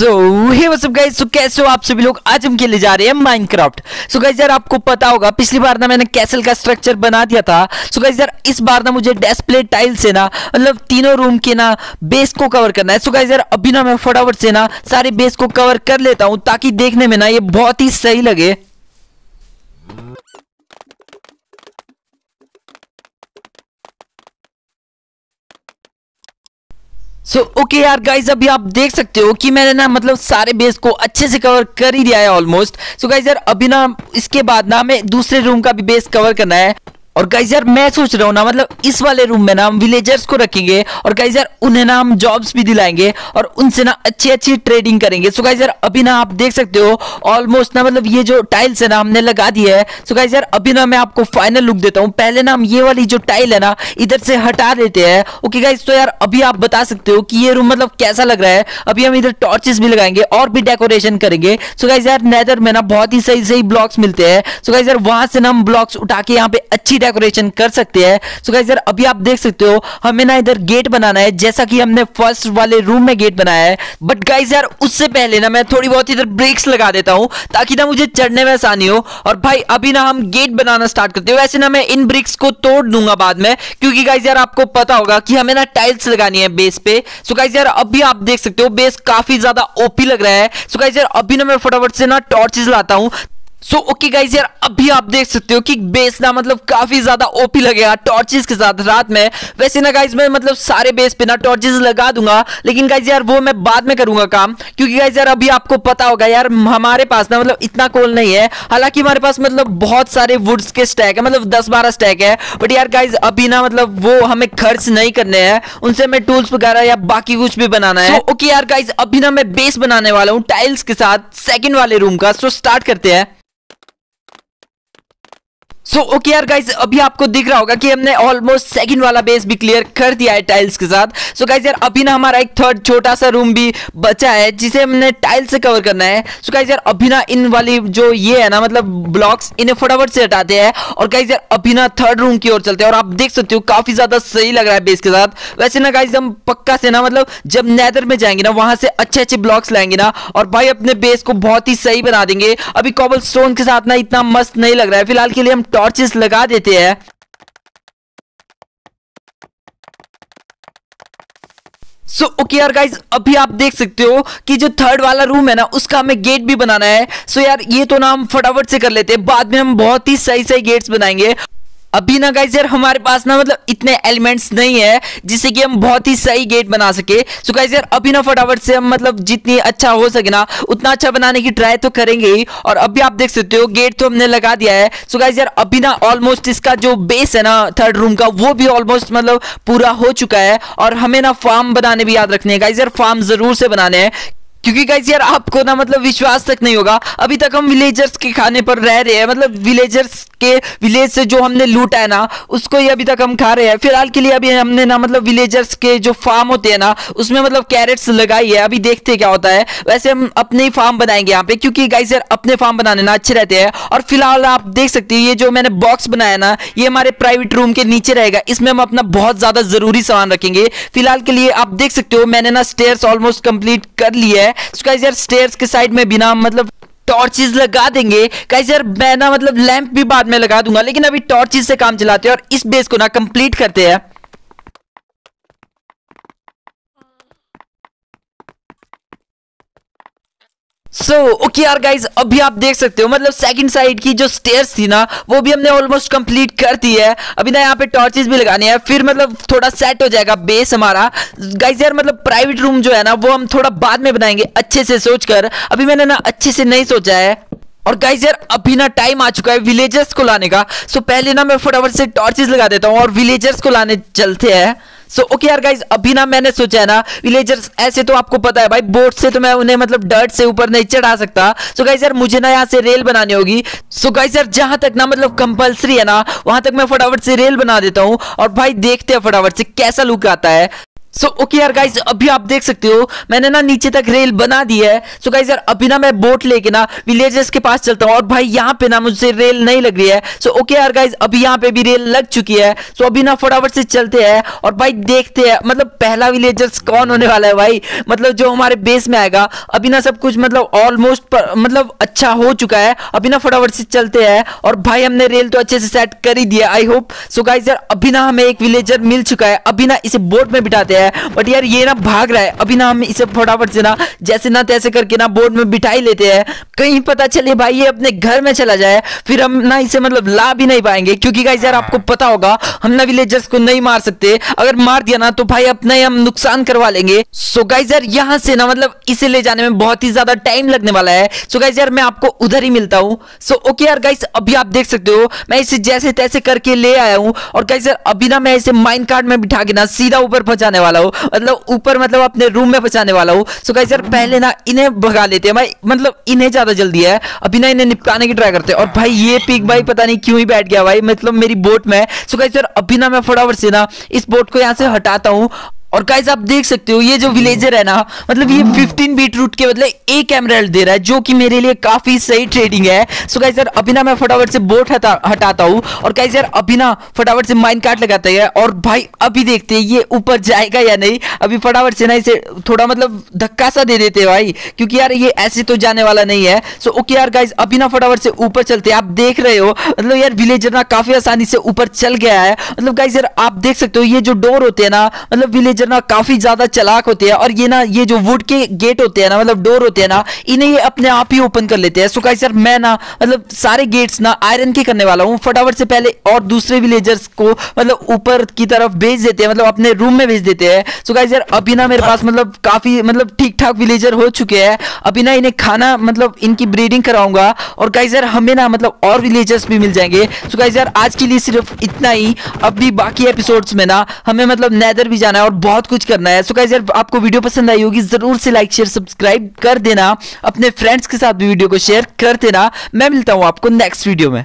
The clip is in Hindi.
सो सब गाइस सो कैसे हो आप सभी लोग? आज हम खेले जा रहे हैं माइनक्राफ्ट सो गाइस यार, आपको पता होगा, पिछली बार ना मैंने कैसल का स्ट्रक्चर बना दिया था। सो गाइस यार, इस बार ना मुझे डिस्प्ले टाइल से ना मतलब तीनों रूम के ना बेस को कवर करना है। सो गाइस यार, अभी ना मैं फटाफट से ना सारे बेस को कवर कर लेता हूँ, ताकि देखने में ना ये बहुत ही सही लगे। सो ओके यार गाइज़ अभी आप देख सकते हो कि मैंने ना मतलब सारे बेस को अच्छे से कवर कर ही दिया है ऑलमोस्ट सो गाइज़ यार, अभी ना इसके बाद ना हमें दूसरे रूम का भी बेस कवर करना है। और गाइज़ यार, मैं सोच रहा हूँ ना मतलब इस वाले रूम में ना हम विलेजर्स को रखेंगे और गाइज़ यार, उन्हें ना हम जॉब्स भी दिलाएँगे और उनसे ना अच्छी अच्छी ट्रेडिंग करेंगे। सो गाइज़ यार, अभी ना आप देख सकते हो ऑलमोस्ट ना मतलब ये जो टाइल्स है ना हमने लगा दी है। सो गाइज़ यार, अभी ना मैं आपको फाइनल लुक देता हूँ। पहले ना हम ये वाली जो टाइल है ना, इधर से हटा देते हैं। ओके गाइज़ तो यार, अभी आप बता सकते हो कि ये रूम मतलब कैसा लग रहा है। अभी हम इधर टॉर्चेस भी लगाएँगे और भी डेकोरेशन करेंगे। सो गाइज़ यार नेदर में ना बहुत ही सही सही ब्लॉक्स मिलते हैं। सो गाइज़ यार, वहाँ से ना हम ब्लॉक्स उठा के यहाँ पे अच्छी डेकोरेशन कर सकते हैं। सो गाइस यार, अभी आप देख सकते हो, हमें ना इधर गेट बनाना है, जैसा कि हमने फ़र्स्ट वाले रूम में गेट बनाया है। बट गाइस यार, उससे पहले ना मैं थोड़ी बहुत इधर ब्रेक्स लगा देता हूँ, ताकि ना मुझे चढ़ने में आसानी हो। और भाई, अभी ना हम गेट बनाना स्टार्ट करते हो। वैसे ना मैं इन ब्रिक्स को तोड़ दूँगा बाद में, क्योंकि गाइस यार, आपको पता होगा कि हमें ना टाइल्स लगानी है बेस पे। सो गाइस यार, अभी आप देख सकते हो बेस काफ़ी ज़्यादा ओपी लग रहा है। सो गाइस यार, अभी ना मैं फटाफट से ना टॉर्चेस लाता हूँ सो ओके गाइज़ यार अभी आप देख सकते हो कि बेस ना मतलब काफ़ी ज़्यादा ओपी लगेगा टॉर्चेस के साथ रात में। वैसे ना गाइज़ मैं मतलब सारे बेस पे ना टॉर्चेस लगा दूँगा लेकिन गाइज़ यार वो मैं बाद में करूँगा काम क्योंकि गाइज़ यार अभी आपको पता होगा यार हमारे पास ना मतलब इतना कोल नहीं है। हालाँकि हमारे पास मतलब बहुत सारे वुड्स के स्टैक है मतलब दस बारह स्टैक है बट यार गाइज़ अभी ना मतलब वो हमें खर्च नहीं करने हैं। उनसे हमें टूल्स वगैरह या बाकी कुछ भी बनाना है। ओके यार गाइज़ अभी ना मैं बेस बनाने वाला हूँ टाइल्स के साथ सेकेंड वाले रूम का सो स्टार्ट करते हैं। सो ओके यार गाइस अभी आपको दिख रहा होगा कि हमने ऑलमोस्ट सेकंड वाला बेस भी क्लियर कर दिया है टाइल्स के साथ। सो so गाइस यार, अभी ना हमारा एक थर्ड छोटा सा रूम भी बचा है, जिसे हमने टाइल से कवर करना है। सो so गाइस यार, अभी ना इन वाली जो ये है ना मतलब ब्लॉक्स इन्हें फटाफट से हटाते हैं। और गाइस यार, अभी ना थर्ड रूम की ओर चलते हैं। और आप देख सकते हो, काफ़ी ज़्यादा सही लग रहा है बेस के साथ। वैसे ना गाइज़ हम पक्का से ना मतलब जब नैदर में जाएँगे ना, वहाँ से अच्छे अच्छे ब्लॉक्स लाएँगे ना, और भाई अपने बेस को बहुत ही सही बना देंगे। अभी कॉबल के साथ ना इतना मस्त नहीं लग रहा है। फ़िलहाल के लिए हम टॉर्चेस लगा देते हैं। सो ओके यार गाइज़ अभी आप देख सकते हो कि जो थर्ड वाला रूम है ना, उसका हमें गेट भी बनाना है। सो so यार, ये तो ना हम फटाफट से कर लेते हैं। बाद में हम बहुत ही सही सही गेट्स बनाएँगे। अभी ना गाइज़ यार हमारे पास ना मतलब इतने एलिमेंट्स नहीं है, जिससे कि हम बहुत ही सही गेट बना सके। सो गाइज़ यार, अभी ना फटाफट से हम मतलब जितनी अच्छा हो सके ना, उतना अच्छा बनाने की ट्राई तो करेंगे ही। और अभी आप देख सकते हो गेट तो हमने लगा दिया है। सो गाइज़ यार, अभी ना ऑलमोस्ट इसका जो बेस है ना थर्ड रूम का, वो भी ऑलमोस्ट मतलब पूरा हो चुका है। और हमें ना फार्म बनाने भी याद रखने हैं। गाइज़ यार फार्म ज़रूर से बनाने हैं। क्योंकि गाइस यार, आपको ना मतलब विश्वास तक नहीं होगा। अभी तक हम विलेजर्स के खाने पर रह रहे हैं मतलब विलेजर्स के विलेज से जो हमने लूटा है ना, उसको ही अभी तक हम खा रहे हैं। फ़िलहाल के लिए अभी हमने ना मतलब विलेजर्स के जो फार्म होते हैं ना, उसमें मतलब कैरेट्स लगाई है। अभी देखते क्या होता है। वैसे हम अपने ही फार्म बनाएँगे यहाँ पे, क्योंकि गाइस यार, अपने फार्म बनाने ना अच्छे रहते हैं। और फ़िलहाल आप देख सकते हो, ये जो मैंने बॉक्स बनाया ना, ये हमारे प्राइवेट रूम के नीचे रहेगा। इसमें हम अपना बहुत ज़्यादा ज़रूरी सामान रखेंगे। फ़िलहाल के लिए आप देख सकते हो, मैंने ना स्टेयर्स ऑलमोस्ट कंप्लीट कर लिया है। गाइस यार स्टेयर्स के साइड में बिना मतलब टॉर्चेस लगा देंगे। कैसे यार मैं ना मतलब लैंप भी बाद में लगा दूँगा, लेकिन अभी टॉर्चेस से काम चलाते हैं और इस बेस को ना कंप्लीट करते हैं। सो ओके यार गाइज़ अभी आप देख सकते हो मतलब सेकंड साइड की जो स्टेयर्स थी ना, वो भी हमने ऑलमोस्ट कंप्लीट कर दी है। अभी ना यहाँ पे टॉर्चेस भी लगाने हैं, फिर मतलब थोड़ा सेट हो जाएगा बेस हमारा। गाइज़ यार मतलब प्राइवेट रूम जो है ना, वो हम थोड़ा बाद में बनाएँगे, अच्छे से सोचकर। अभी मैंने ना अच्छे से नहीं सोचा है। और गाइज़ यार, अभी ना टाइम आ चुका है विलेजर्स को लाने का। सो पहले ना मैं फटाफट से टॉर्चेस लगा देता हूँ और विलेजर्स को लाने चलते हैं। सो ओके यार गाइज़ अभी ना मैंने सोचा है ना विलेजर्स ऐसे तो आपको पता है भाई बोट से तो मैं उन्हें मतलब डर्ट से ऊपर नहीं चढ़ा सकता। सो गाइज़ यार, मुझे ना यहाँ से रेल बनानी होगी। सो गाइज़ यार, जहाँ तक ना मतलब कंपल्सरी है ना, वहाँ तक मैं फटाफट से रेल बना देता हूँ। और भाई देखते हैं फटाफट से कैसा लुक आता है। सो so, ओके okay यार गाइज़ अभी आप देख सकते हो मैंने ना नीचे तक रेल बना दी है। सो so गाइस यार अभी ना मैं बोट लेके ना विलेजर्स के पास चलता हूँ और भाई यहाँ पे ना मुझसे रेल नहीं लग रही है। सो so ओके okay यार गाइज़ अभी यहाँ पे भी रेल लग चुकी है। सो so अभी ना फटाफट से चलते हैं और भाई देखते हैं मतलब पहला विलेजर्स कौन होने वाला है भाई? मतलब जो हमारे बेस में आएगा। अभी ना सब कुछ मतलब ऑलमोस्ट मतलब अच्छा हो चुका है। अभी ना फटाफट से चलते हैं और भाई हमने रेल तो अच्छे से सेट कर ही दिया आई होप सो गाइस यार अभी ना हमें एक विलेजर मिल चुका है। अभी ना इसे बोट में बिठाते हैं। है। बट यार ये ना भाग रहा है। अभी ना हम इसे फटाफट से ना जैसे ना तैसे करके ना बोर्ड में बिठा ही लेते हैं। कहीं पता चले भाई ये अपने घर में चला जाए। फिर हम ना इसे मतलब ला भी नहीं पाएँगे। क्योंकि गाइज़ यार आपको पता होगा हम ना विलेजर्स को नहीं मार सकते। अगर मार दिया ना तो भाई अपना ही हम नुकसान करवा लेंगे। सो गाइज़ यार यहाँ से ना मतलब इसे ले जाने में बहुत ही ज़्यादा टाइम लगने वाला है। सो गाइज़ यार मैं आपको उधर ही मिलता हूँ। सो ओके यार गाइज़ अभी आप देख सकते हो मैं इसे जैसे तैसे करके ले आया हूँ। और गाइज़ यार अभी ना मैं इसे माइंड कार्ड में बिठा के ना सीधा ऊपर पहुँचाने वाला हूँ मतलब ऊपर मतलब अपने रूम में बचाने वाला हूँ। सो गाइस यार, पहले ना इन्हें भगा लेते हैं। भाई मतलब इन्हें ज़्यादा जल्दी है। अभी ना इन्हें निपटाने की ट्राई करते हैं। और भाई, ये पिक भाई पता नहीं क्यों ही बैठ गया भाई। मतलब मेरी बोट में सो गाइस यार, अभी ना मैं फटाफट से ना इस बोट को यहाँ से हटाता हूँ। और गाइस आप देख सकते हो ये जो विलेजर है ना मतलब ये 15 बीट रूट के बदले एक एमरेल्ड दे रहा है जो कि मेरे लिए काफ़ी सही ट्रेडिंग है। सो गाइस यार अभी ना मैं फटाफट से बोट हटा हटाता हूँ। और गाइस यार अभी ना फटाफट से माइन कार्ड लगाते हैं। और भाई अभी देखते हैं ये ऊपर जाएगा या नहीं। अभी फटाफट से ना इसे थोड़ा मतलब धक्का सा दे देते हैं भाई। क्योंकि यार ये ऐसे तो जाने वाला नहीं है। सो ओके यार गाइज़ अभी ना फटाफट से ऊपर चलते हैं। आप देख रहे हो मतलब यार विलेजर ना काफ़ी आसानी से ऊपर चल गया है। मतलब गाइज़ यार आप देख सकते हो ये जो डोर होते हैं ना मतलब विलेजर विलेजर ना काफ़ी ज़्यादा चलाक होते हैं और ये ना, ये जो वुड के गेट होते हैं ना मतलब डोर होते हैं ना, इन्हें ये अपने आप ही ओपन कर लेते हैं। सो यार मैं ना मतलब सारे गेट्स ना आयरन के करने वाला हूँ। फटाफट से पहले और दूसरे विलेजर्स को मतलब ऊपर की तरफ़ भेज देते हैं मतलब अपने रूम में भेज देते हैं। सो गाइस यार अभी ना मेरे पास मतलब काफ़ी मतलब ठीक ठाक विलेजर हो चुके हैं। अभी ना इन्हें खाना मतलब इनकी ब्रीडिंग कराऊँगा। और गाइस यार हमें ना मतलब और विलेजर्स भी मिल जाएँगे। सो गाइस यार आज के लिए सिर्फ़ इतना ही। अभी बाकी एपिसोड्स में ना, हमें मतलब नैदर भी जाना है और बहुत कुछ करना है। सो गाइस यार, आपको वीडियो पसंद आई होगी, ज़रूर से लाइक शेयर सब्सक्राइब कर देना। अपने फ्रेंड्स के साथ भी वीडियो को शेयर कर देना। मैं मिलता हूँ आपको नेक्स्ट वीडियो में।